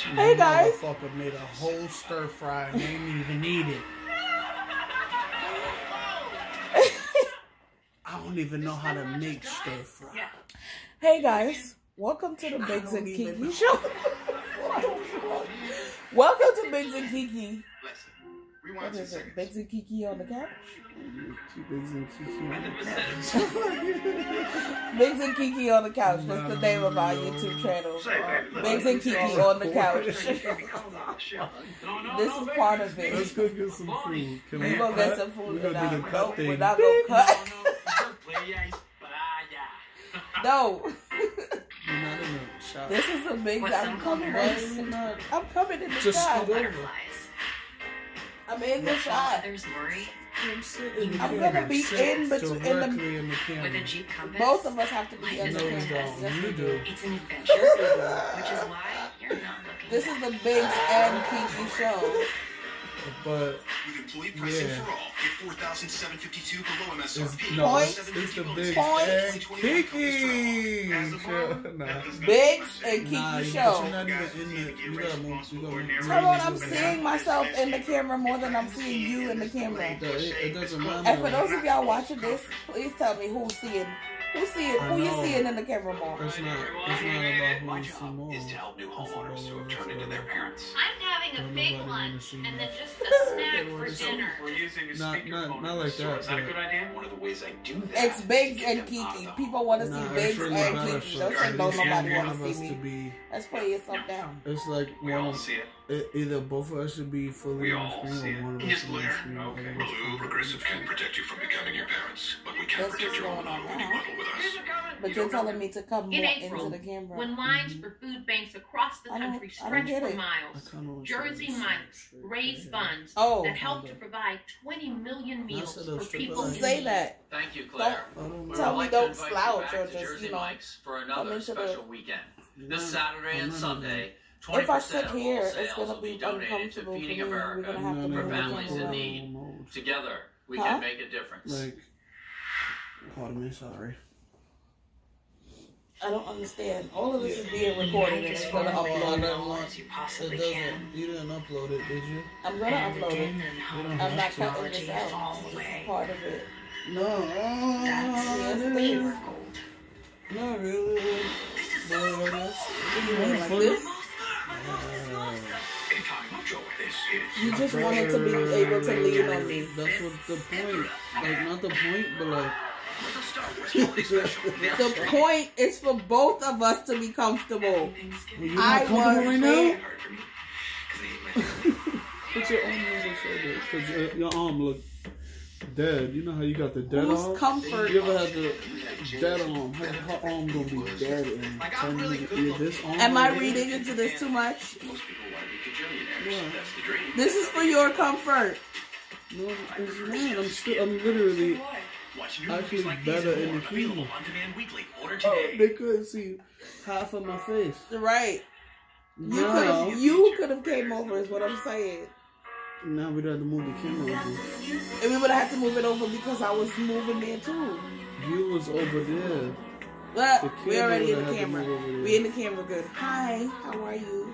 Hey guys. Motherfucker made a whole stir fry and they didn't even eat it. I don't even know how to make stir fry. Hey guys, welcome to the Biggz and Kiki show. welcome to Biggz and Kiki. What is it? Biggz and Kiki on the couch? Biggz and Kiki on the couch. Biggz and Kiki on the couch. That's the name of our YouTube channel. Biggz and Kiki on the couch. this is part of Let's it. go get some food. Can We we gonna get some food. We're gonna do the cut thing. we're not gonna cut. No. You're not in the shop. This is the Biggz. With I'm coming. Why hummus. are you not? I'm coming in the Just shot. scoot over. Butterflies. I'm in the While shot. others worry, Come sit I'm gonna be in between- in the- directly in the camera. with a Jeep Compass, Both of us have to be Life in the No, you camera. don't. You do. it's an adventure, which is why you're not looking This is the Biggz and Kiki show. But With employee pricing Yeah. for all, get 4752 below it's MSRP. no, Point. it's, it's the big Point. and Kiki. Show. Nah. Biggz and Kiki Nah, show. but you're not even in the. You gotta move. You gotta move. Tyrone, I'm seeing myself in the camera more than I'm seeing you in the camera. It, it doesn't matter. And for those of y'all watching this, please tell me who's seeing, who's seeing, who you know. seeing in the camera more. It's not. It's not about My who you see job more. is to help new homeowners who have turned into their parents. I'm having a big lunch and then just a snack for dinner. We're using a Not- speakerphone not- not like that, Is that a good idea? One of the ways I do that. It's Biggz and get Kiki. of People want to see Nah, Biggz it's really and better Kiki. for Don't say no, nobody one want to see me. Let's play yourself down. It's like We one all see it. It, either both of us should be fully We on all screen it. or one of us Yes, should be on Blair. screen. Okay. Otherwise, Blue Progressive can protect you from becoming your parents, but we can't That's protect what's your going on own when you now. with us. But you're telling me to come In more April, into the camera. When mm-hmm. lines for food banks across the country stretch for miles, kinda wish I Jersey Mike's straight raised funds Oh. that help to provide 20 million meals for people ahead. in Say need. that. Thank you, Claire. Don't We know. Tell would me don't slouch or just, Jersey you know, Mike's for come another into the- special weekend. This Saturday and Sunday, If I sit here, it's gonna be donated to uncomfortable for Feeding me. We're gonna have to No, move for the no, families in need. no, no. Together, we Huh? can make a difference. Like, pardon me, sorry. I don't understand. All of this is being recorded and it's gonna I upload. don't want- you It possibly doesn't. can. You didn't upload it, did you? I'm gonna And upload it. din and hum don't of I'm not cutting this out. This is part of it. No. That's Yes, the it pure gold. Not really. Boy, what else? What do you mean, like this? You just wanted to be able to lean on me. That's what the point. Like, not the point, but like. The Star Wars Holiday Special. The point is for both of us to be comfortable. Well, you're I not comfortable was right now? Hard for me. 'cause I ate my Put your arm on your shoulder. Because your, your arm look dead. You know how you got the dead Whose arm? comfort? You ever had the dead arm? Her, her arm gonna be dead in 10 minutes. Yeah, this arm Am I reading into this too much? Most people want to be cajillionaires. Yeah. That's the dream. This is for your comfort. No, it's not. I'm still. I'm literally. Watch new Actually movies like better these and in the camera. available on demand weekly. Order Oh, today. they couldn't see half of my face. Right. You could have you could have came over is what I'm saying. Now we'd have to move the camera over. And we would have had to move it over because I was moving there too. You was over there. But The we camera already in the camera. move over there. We in the camera good. Hi, how are you?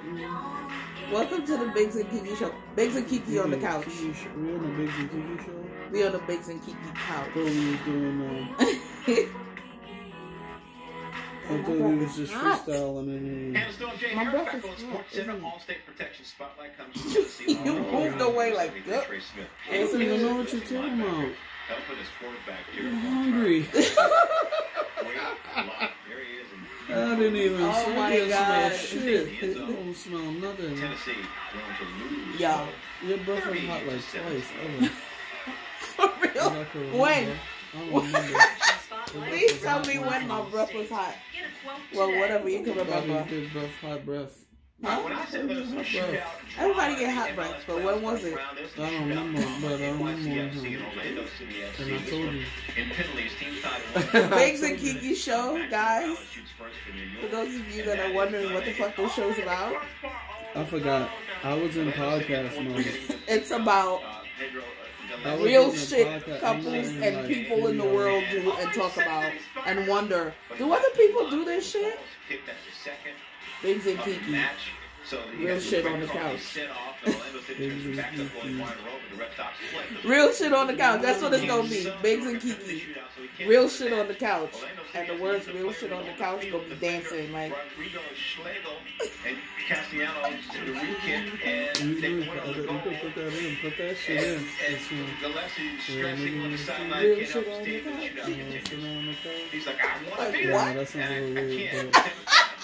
Welcome to the Biggz and Kiki show. Biggz and Kiki on the couch. Kiki. We on the Biggz and Kiki show. We on the Biggz and Kiki couch. thought we was doing. Um, I thought we was just Hot. freestyling and. And still Jay My breath is hot, Center. All-State Protection Spotlight comes from Tennessee. You oh, moved away like that. Trey Smith. I don't even know what you're talking about. Help with his quarterback here. I'm hungry. There he is. And I didn't even Oh smell, my smell God. shit. I don't uh, smell nothing. Tennessee going to lose. Yo, Your breath was hot like twice. For real. I can remember. When? I don't remember. Please tell me when my breath was hot. Get a quote Well, whatever you can Probably remember. good breath, hot breath. Huh? When I said there's a shootout, Everybody get hot breath, but when was it? I don't remember, but I remember one NYCFC time. and Orlando City FC. And I told you. In penalties, teams tied one. Biggz and Kiki show, guys. For those of you that are wondering what the fuck this show's about, I forgot. I was in podcast mode. it's about I was real shit couples and people in the world do and talk about and wonder, do other people do this shit? Biggz and Kiki. So Real shit on the couch. Set off, and Orlando City turns it back to Floyd wide open. The Red Sox play. Real shit on the couch. That's what it's gonna be. Biggz and Kiki. Real shit on the couch. And the words real shit on the couch gonna be dancing like Rodrigo Schlegel and Castellanos to the re kick, You, and they you, on the goal. put that in. Put that shit in. and It's, uh, Gillespie stressing on the nigga, sideline, real can't shit on the the couch. shootout continues. on the couch. He's like, I wanna be what? there. That sounds a little And I, I can't.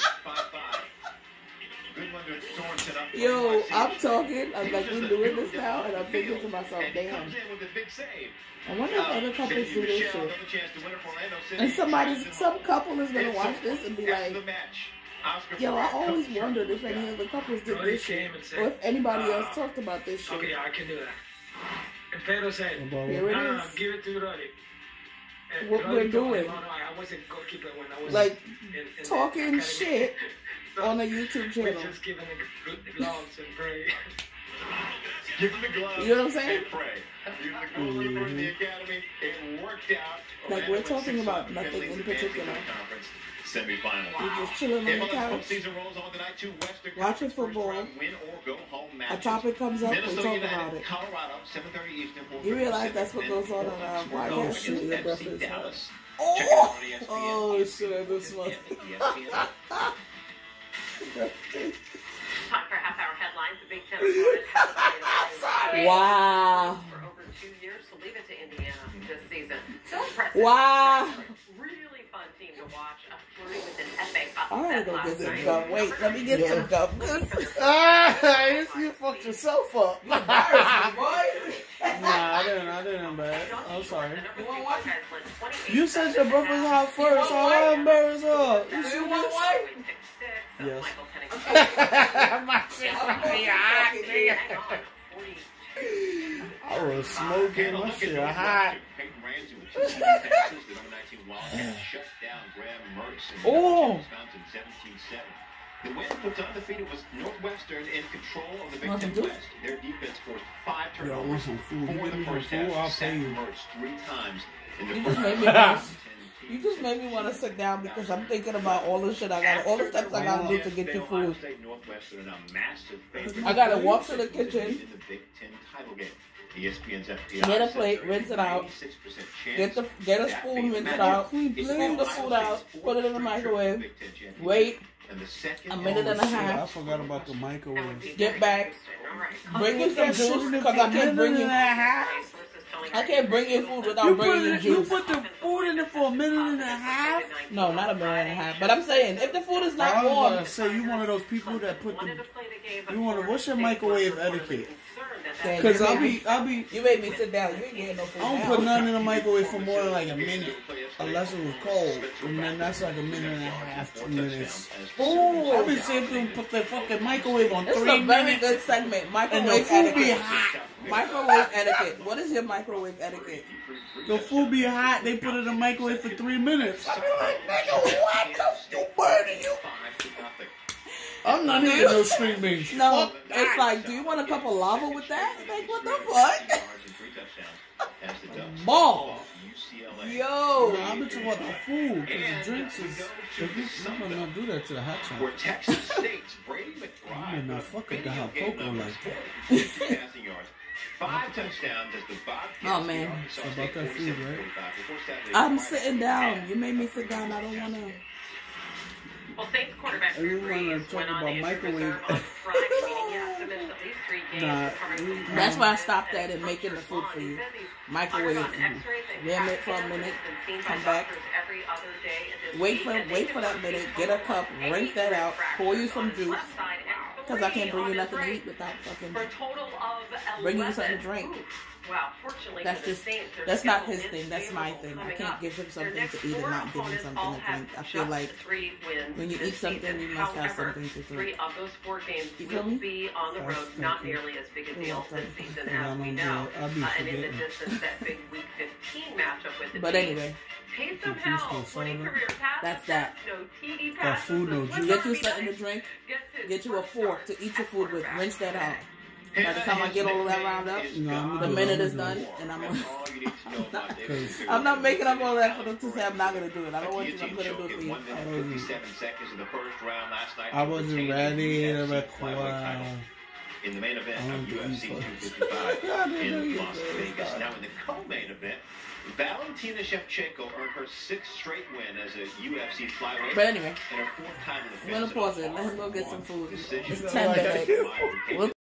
Yo, I'm talking. I'm like, we're doing this now, and I'm thinking to myself, And he damn. comes with a big save. I wonder if Uh, other couples do this shit. another chance to win it for Orlando City. And somebody, some couple is gonna watch this and be like, Oscar yo, I always wondered if any the other couples did Brody this shit, said, or if anybody uh, else talked about this shit. Okay, I can do that. And Pedro said, About Here what? it no, no, give it to Roddy. And What Roddy we're told me, doing. No, no, I wasn't goalkeeper when I was Like, in, in talking academy." shit So, on a YouTube We're channel. just giving the gl- gloves and pray. Give him the gloves. You know what I'm saying? And pray. You're the goalkeeper in the mm-hmm. academy. It worked out. Like, Orlando we're talking about nothing in particular. to the conference Semifinal. You're just chilling on the couch. postseason rolls on tonight. Two Western Watching football. Win or go home A topic comes up, we Minnesota talk United, about it. Colorado, 7:30 Eastern. 4:30 You realize that's what goes on in Portland our Sport podcast Golf shit, your FC breakfast. Dallas. Oh! Check it out on ESPN, Oh, ESPN, shit, this one. ESPN. Time for half hour headlines. The Big Ten awarded Alabama Wow. for over two years to leave it to Indiana this season. So impressive. Wow. Really fun team to watch. A flurry with an epic I gotta upset go get some gum. Wait, let me get some gum. Ah, you, you fucked yourself up. boy. Nah, I didn't. I didn't, bad. I'm sorry. You want what? You said your breath was hot first. so I embarrassed her. You see this? Yes. My shit fucking hot, nigga. I was smoking. My shit hot. Peyton Ramsey with two key passes. The number 19 Wildcats shut down Graham Mertz in Oh. Wisconsin 17-7. The win puts undefeated was Northwestern in control of the Big Ten West. Their defense forced five Yo, I want turnovers some food. You the first food, I'll half. pay Sacked you. Mertz three times in the first just made me half. Want You just made me want to sit down because I'm thinking about all the shit I got, all the steps I gotta do to get you food. I gotta walk to the kitchen, In the Big Ten title game. ESPN's FPI Get a plate, rinse it out. 96% get the get a spoon, the rinse it out, clean the food out, put it in the microwave, Big Ten championship. wait, And the second a minute and a half. I forgot about the microwave. get back, bring you some That shit juice in because I can't bring you. Half. I can't bring you food without You bringing you it, you put the food in it for a minute and a half? No, not a minute and a half. But I'm saying, if the food is I not was warm, gonna say you one of those people that put the. You wanna what's your microwave etiquette? Cause I'll be I'll be you made me sit down. You ain't getting no food I don't now. put nothing in the microwave for more than like a minute, unless it was cold, and then that's like a minute and a half, two minutes. Ooh, I've been seeing people put their fucking microwave on three a very minutes, good segment. Microwave and the food be etiquette. hot. Microwave etiquette. What is your microwave etiquette? The food be hot. They put it in the microwave for three minutes. I be like, nigga, what the you burning you? I'm not eating no string beans. No, Fuck it's that. like, do you want a cup of lava with that? Like, what the fuck? ball. Yo, Nah, I've been talking about the food because the drinks is. The drinks, I'm gonna not do that to the hot For shot. Texas State's Brady McBride. You may not fuck with the hot Video game cocoa numbers, like that. 42 passing yards, Five touchdowns as the Bobcats. Oh, man. About that food, right? I'm sitting down. You made me sit down. I don't want to. Well, Saints quarterback Drew Brees went on about the microwave. reserve on Friday, meaning he has to miss at least three games. Nah, recovering we- from That's why I fractures stopped and at it, making the food for you. Microwave. undergone X-rays Ram it for a minute. has been seen by Come back. doctors every other day this Wait for wait for that minute. Get a cup. Rinse that out. Pour you some his juice. left side and Cause I can't bring you nothing to eat without fucking. for a total of Bring you something to drink. Wow, fortunately That's for the just Saints, that's not his thing. That's my thing. I can't up. give him something to eat and not give him something to drink. I feel like three wins when you eat something, season. you must have something to drink. Three of those four games you will me? be on the road, not nearly as big a deal this season as we know. Uh, and in forgetting. addition, that big Week 15 matchup with the But anyway, Taysom Hill, 20 career passes, That's that. no TD Got passes. food, no juice. get you something to drink. Get you a fork to eat your food with. Rinse that out. Today. By the time I get all of that round up, No, I'm the gonna do it. minute I'm is gonna done, do it. and I'm That's all you need to know about David Cause- Figueiredo. I'm not making up all that for them to say I'm not gonna do it. I don't want you. Guillotine I'm gonna do choke it for in you. one minute and 57 seconds in the first round last night. I to wasn't retain the ready to UFC record. flyweight title. In the main event I of don't UFC believe 255 I didn't know in you Las said Vegas. that. Now in the co-main event, Valentina Shevchenko earned her sixth straight win as a UFC flyweight But anyway, and her fourth time in the I'm gonna fence in a pause it. Let him go get hard some food. decision. It's ten Like- minutes. We'll We'll